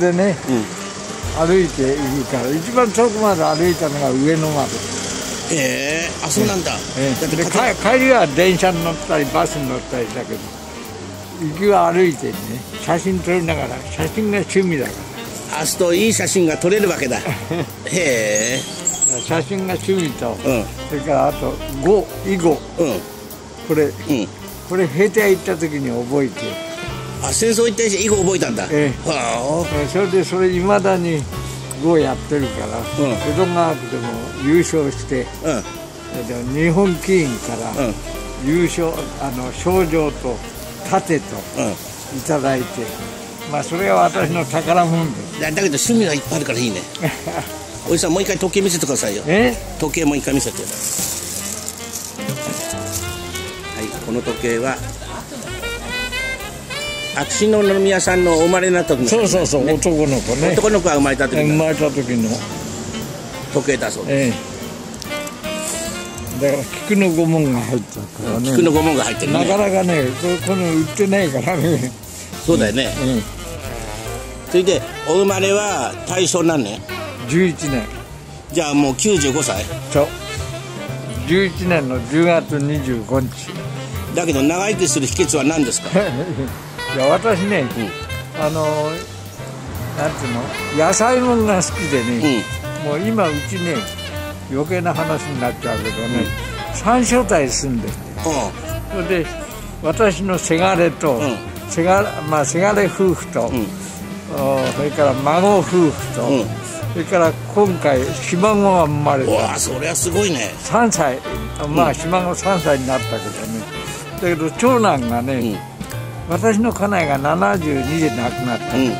でね、歩いているから一番遠くまで歩いたのが上野まで、ええあそうなんだ、ええ。だって帰帰りは電車に乗ったりバスに乗ったりだけど行きは歩いてね写真撮りながら写真が趣味だかあすといい写真が撮れるわけだ。へえ。ら写真が趣味と、うん。それからあと語囲碁うん。これうん。これ兵隊行った時に覚えてあ戦争行って囲碁覚えたんだ。えはえそれでそれいまだに碁やってるから、うん。江戸川区でも優勝してあうん。日本棋院からうん。優勝あの賞状と盾とうん。いただいてまあそれが私の宝物です。だだけど趣味がいっぱいあるからいいね。おじさんもう一回時計見せてくださいよ。え？時計もう一回見せて。はいこの時計は秋篠宮さんの生まれになった時の。そうそうそう、男の子ね。男の子が生まれた時の。生まれた時の。時計だそうです。ええ。だから菊の御紋が入ったからね。菊の御紋が入ってるなかねなかねここの売ってないからね、そうだよね。うん、それでお生まれは大正何年？11年。じゃあもう95歳。そう。11年の10月25日。だけど長生きする秘訣は何ですか？いや私ね、あのなんていうの野菜もんが好きでね、もう今うちね余計な話になっちゃうけどね、三所帯住んでるそれで私のせがれと、うん。せがまあせがれ夫婦と、それから孫夫婦と、うん。それから今回ひ孫が生まれうたわあそりゃすごいね。3歳。まあひ孫3歳になったけどね。だけど長男がね、うん私の家内が72で亡くなった、うん。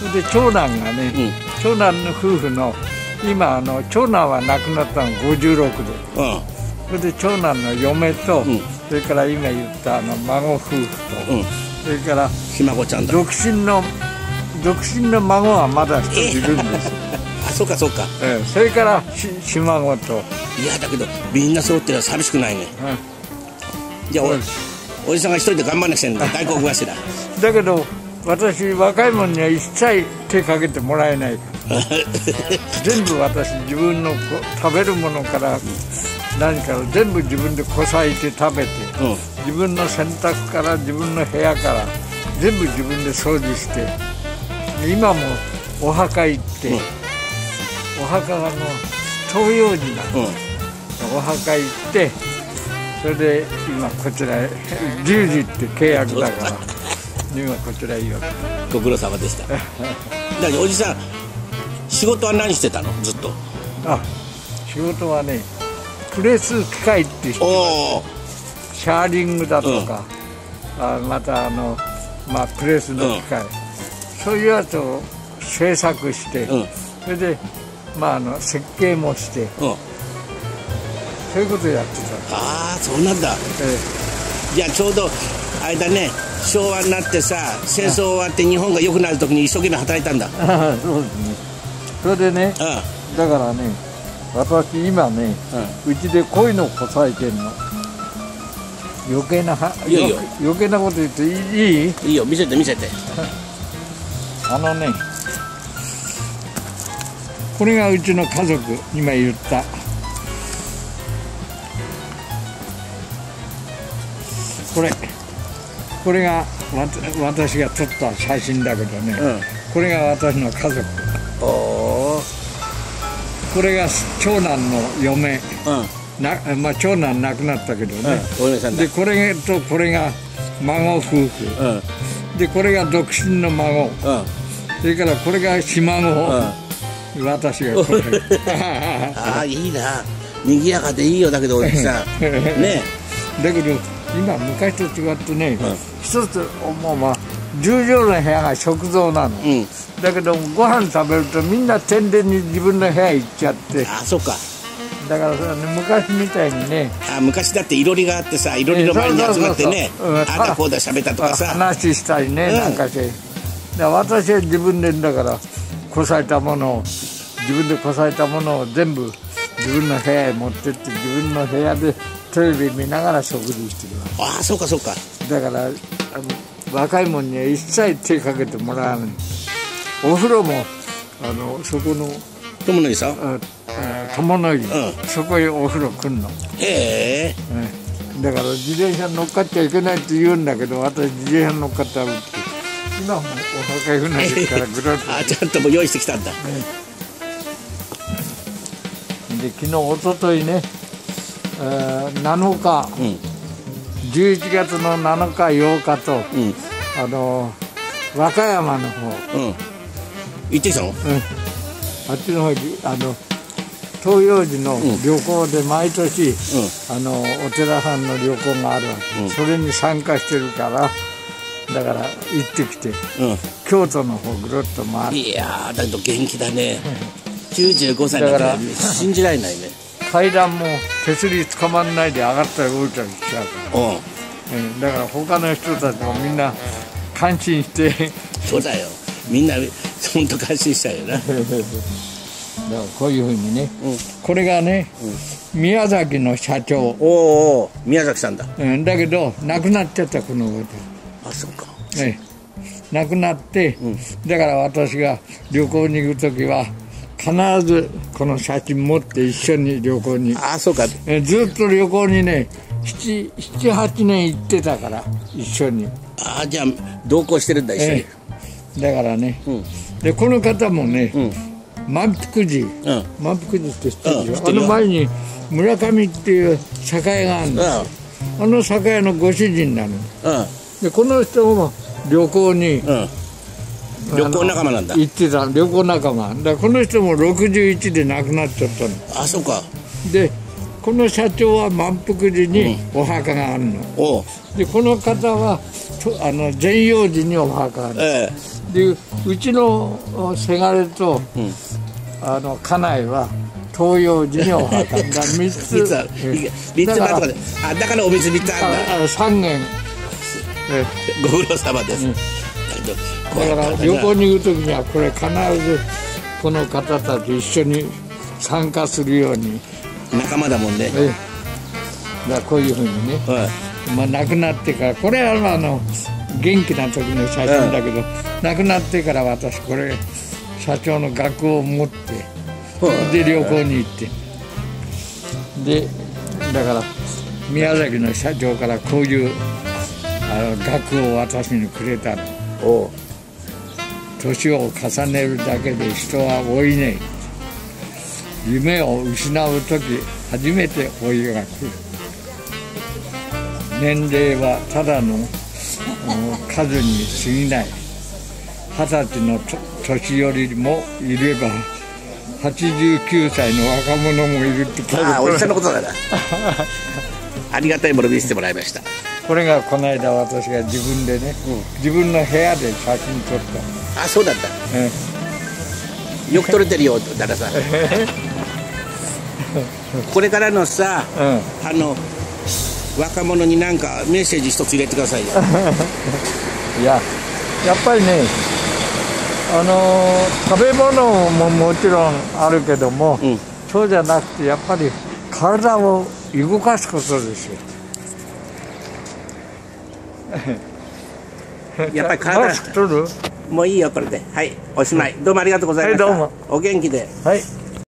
それで長男がね、うん。長男の夫婦の今あの長男は亡くなったの56で。うん。それで長男の嫁と、ん。それから今言ったあの孫夫婦と、うん。それからひ孫ちゃんだ。独身の独身の孫はまだ一人いるんです、あそうかそうか。ええそれからしひ孫と、いやだけどみんな揃ってるのは寂しくないね。じゃあそうでおおじさんが一人で頑張んなくちゃいけない大黒柱。だけど私若い者には一切手かけてもらえない。全部私自分のこ食べるものから何から全部自分でこさえて食べて、うん。自分の洗濯から自分の部屋から全部自分で掃除してで今もお墓行って、うん。お墓があの東洋寺なの、うん。お墓行ってそれで今こちらへ10時って契約だから今こちらへよご苦労様でした。だけどおじさん仕事は何してたの？ずっと。あ仕事はねプレス機械ってシャーリングだとか、あまたあの、まあ、プレスの機械、そういうやつを制作して、うん。それで、まあ、あの設計もしてうんそういうことをやってた、ああそうなんだ。えじゃあちょうどあれだね昭和になってさ戦争終わって日本が良くなる時に一生懸命働いたんだ。えああそうですね。それでねうだからね私今ねうちでこういうのをこさえてんの。余計なはいやいや。余計なこと言っていい？いいよ見せて見せて。あのねこれがうちの家族今言ったこれこれがわた私が撮った写真だけどね、うん。これが私の家族。これが長男の嫁。うん。な、まあ、長男亡くなったけどね、お嫁さんだでこれとこれが孫夫婦。でこれが独身の孫。それからこれがひ孫、私がこれ。ああいいな。賑やかでいいよ。だけどおじさん。ね。だけど今昔と違ってね、ん。一つもうまあ10畳の部屋が食堂なの、うん。だけどご飯食べるとみんな天然に自分の部屋行っちゃって。あそっか。だからそれ、ね、昔みたいにね。あ昔だっていろりがあってさいろりの前に集まってねああだこうだ喋ったとかさ。話したりね、うん。なんかしてで私は自分でだからこさえたものを自分でこさえたものを全部自分の部屋へ持ってって自分の部屋でテレビ見ながら食事してるわ。ああそうかそうか。だからあの若い者には一切手かけてもらわない。お風呂もあのそこの友のさん？ああ友の湯、ん。そこへお風呂来んの、へえ。うん。だから自転車乗っかっちゃいけないって言うんだけど私自転車乗っかったらって。今もお墓船ですからぐるっとあちゃんともう用意してきたんだ。で昨日一昨日ね、えー7日。うん。11月の7日8日とうん。あの和歌山の方、うん。行ってきたの？うん、あっちの方にあの東洋寺の旅行で毎年、あのお寺さんの旅行があるわけ、うん。それに参加してるからだから行ってきてう京都の方ぐるっと回って。んいやーだけど元気だね。95歳だから信じられないね階段も手すり捕まんないで上がったり降りた。りしちゃうから、うん。うんだから他の人たちもみんな感心して。そうだよ。みんな本当感心しちゃうよな。だからこういうふうにね、うんこれがね、宮崎の社長、おーおー。宮崎さんだ。うん、だけど亡くなっちゃったこのことあそっか。ええ亡くなって、だから私が旅行に行く時は必ずこの写真持って一緒に旅行に、あそうか。ええずっと旅行にね78年行ってたから一緒に、あじゃあ同行してるんだ一緒に。ええ。だからね、うん。でこの方もね、うん。満腹寺。うん。満腹寺って知ってるでしょ、あの前に村上っていう酒屋があるんですよ、あの酒屋のご主人なの。うん。でこの人も旅行にうん旅行仲間なんだ。行ってた旅行仲間。だこの人も61で亡くなっちゃったの。あそうか。でこの社長は満腹寺にお墓があるの、おう。でこの方はとあの善養寺にお墓がある。えでうちのおせがれと、うん。あの家内は東洋寺にお墓。だ3えつ。三つある。え三つだからあだからお水三つあるんだ。ああ3軒。えご苦労様です。うんだから旅行に行く時にはこれ必ずこの方たち一緒に参加するように、仲間だもんね。ええ。だからこういうふうにね、はい。まあ、亡くなってからこれはあの元気な時の写真だけど、亡くなってから私これ社長の額を持ってう。んで旅行に行って。でだから宮崎の社長からこういうあの額を私にくれた。の年を重ねるだけで人は老いねえ。夢を失う時初めて老いが来る。年齢はただのうん数に過ぎない。二十歳のと年寄りもいれば89歳の若者もいるってああおじさんのこことだな ありがたいもの見せてもらいましたこれがこの間私が自分でね、自分の部屋で写真撮った、あそうだったえよく撮れてるよ旦那さん。これからのさあの若者になんかメッセージ一つ入れてくださいよ。いややっぱりねあのー食べ物ももちろんあるけども、うん。そうじゃなくてやっぱり体を動かすことですよやっぱり 体もういいよこれで。はいおしまい。どうもありがとうございました、はいどうも。お元気で。はい